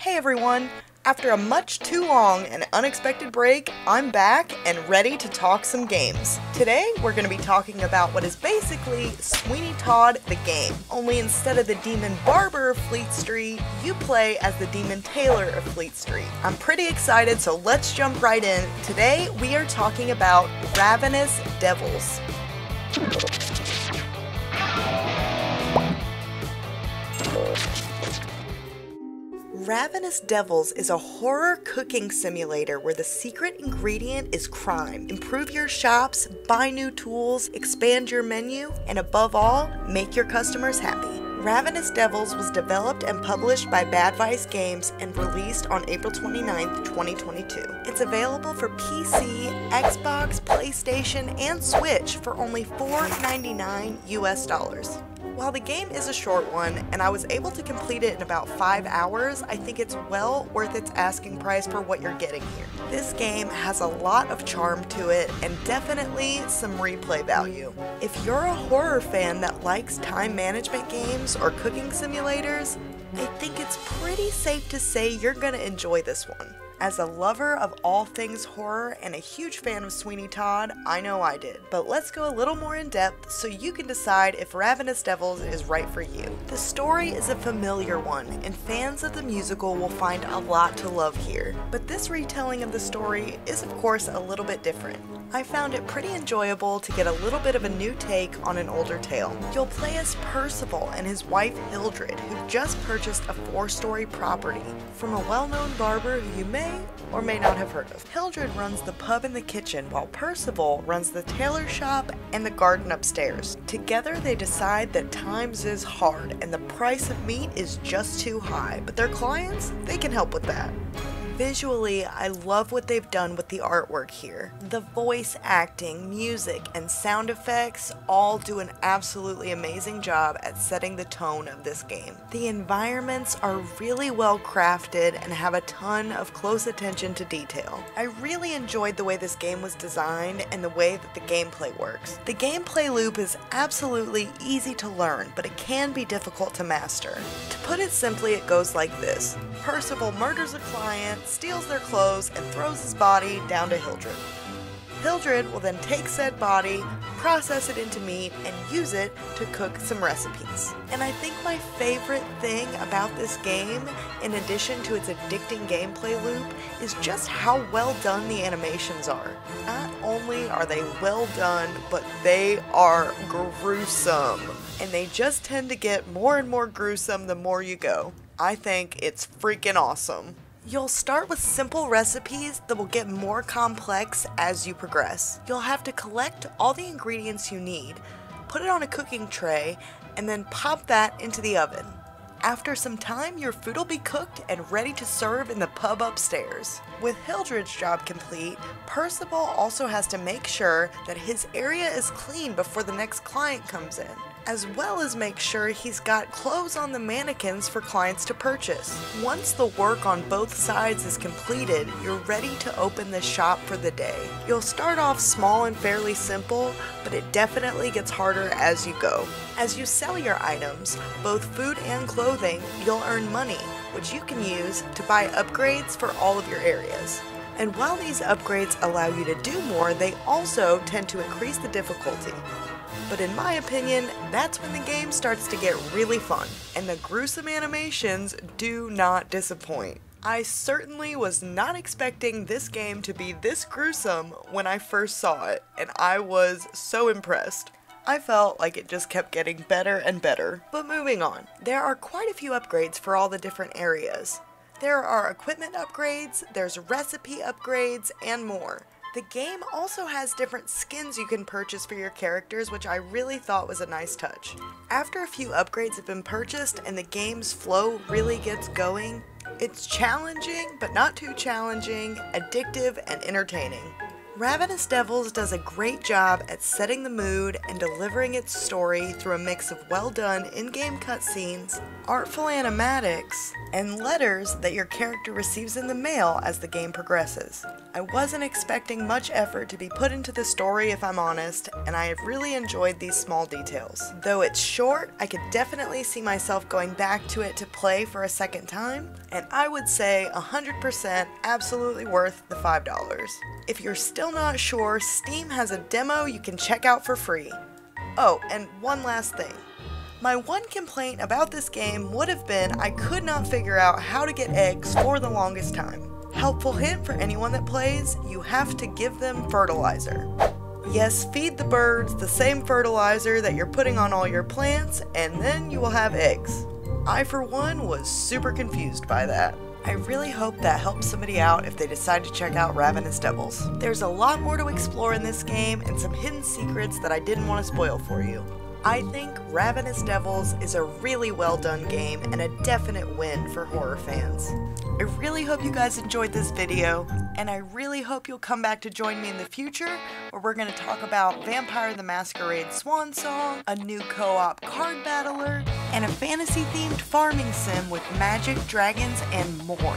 Hey everyone! After a much too long and unexpected break, I'm back and ready to talk some games. Today, we're going to be talking about what is basically Sweeney Todd the game, only instead of the Demon Barber of Fleet Street, you play as the Demon Tailor of Fleet Street. I'm pretty excited, so let's jump right in. Today, we are talking about Ravenous Devils. Ravenous Devils is a horror cooking simulator where the secret ingredient is crime. Improve your shops, buy new tools, expand your menu, and above all, make your customers happy. Ravenous Devils was developed and published by Bad Vice Games and released on April 29, 2022. It's available for PC, Xbox, PlayStation, and Switch for only $4.99 US dollars. While the game is a short one, and I was able to complete it in about 5 hours, I think it's well worth its asking price for what you're getting here. This game has a lot of charm to it, and definitely some replay value. If you're a horror fan that likes time management games or cooking simulators, I think it's pretty safe to say you're gonna enjoy this one. As a lover of all things horror and a huge fan of Sweeney Todd, I know I did. But let's go a little more in depth so you can decide if Ravenous Devils is right for you. The story is a familiar one, and fans of the musical will find a lot to love here. But this retelling of the story is, of course, a little bit different. I found it pretty enjoyable to get a little bit of a new take on an older tale. You'll play as Percival and his wife Hildred, who just purchased a four story property from a well known barber who you may or may not have heard of. Hildred runs the pub and the kitchen, while Percival runs the tailor shop and the garden upstairs. Together, they decide that times is hard and the price of meat is just too high, but their clients, they can help with that. Visually, I love what they've done with the artwork here. The voice acting, music, and sound effects all do an absolutely amazing job at setting the tone of this game. The environments are really well crafted and have a ton of close attention to detail. I really enjoyed the way this game was designed and the way that the gameplay works. The gameplay loop is absolutely easy to learn, but it can be difficult to master. To put it simply, it goes like this. Percival murders a client, steals their clothes, and throws his body down to Hildred. Hildred will then take said body, process it into meat, and use it to cook some recipes. And I think my favorite thing about this game, in addition to its addicting gameplay loop, is just how well done the animations are. Not only are they well done, but they are gruesome. And they just tend to get more and more gruesome the more you go. I think it's freaking awesome. You'll start with simple recipes that will get more complex as you progress. You'll have to collect all the ingredients you need, put it on a cooking tray, and then pop that into the oven. After some time, your food will be cooked and ready to serve in the pub upstairs. With Hildred's job complete, Percival also has to make sure that his area is clean before the next client comes in as well as make sure he's got clothes on the mannequins for clients to purchase. Once the work on both sides is completed, you're ready to open the shop for the day. You'll start off small and fairly simple, but it definitely gets harder as you go. As you sell your items, both food and clothing, you'll earn money, which you can use to buy upgrades for all of your areas. And while these upgrades allow you to do more, they also tend to increase the difficulty. But in my opinion, that's when the game starts to get really fun, and the gruesome animations do not disappoint. I certainly was not expecting this game to be this gruesome when I first saw it, and I was so impressed. I felt like it just kept getting better and better. But moving on, there are quite a few upgrades for all the different areas. There are equipment upgrades, there's recipe upgrades, and more. The game also has different skins you can purchase for your characters, which I really thought was a nice touch. After a few upgrades have been purchased and the game's flow really gets going, it's challenging, but not too challenging, addictive, and entertaining. Ravenous Devils does a great job at setting the mood and delivering its story through a mix of well done in game cutscenes, artful animatics, and letters that your character receives in the mail as the game progresses. I wasn't expecting much effort to be put into the story if I'm honest, and I have really enjoyed these small details. Though it's short, I could definitely see myself going back to it to play for a second time, and I would say 100% absolutely worth the $5. If you're still not sure, Steam has a demo you can check out for free. Oh, and one last thing. My one complaint about this game would have been I could not figure out how to get eggs for the longest time. Helpful hint for anyone that plays, you have to give them fertilizer. Yes, feed the birds the same fertilizer that you're putting on all your plants, and then you will have eggs. I, for one, was super confused by that. I really hope that helps somebody out if they decide to check out Ravenous Devils. There's a lot more to explore in this game and some hidden secrets that I didn't want to spoil for you. I think Ravenous Devils is a really well done game and a definite win for horror fans. I really hope you guys enjoyed this video, and I really hope you'll come back to join me in the future where we're going to talk about Vampire the Masquerade Swan Song, a new co-op card battler, and a fantasy-themed farming sim with magic, dragons, and more.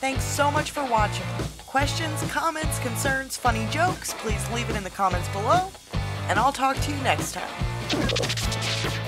Thanks so much for watching. Questions, comments, concerns, funny jokes, please leave it in the comments below, and I'll talk to you next time.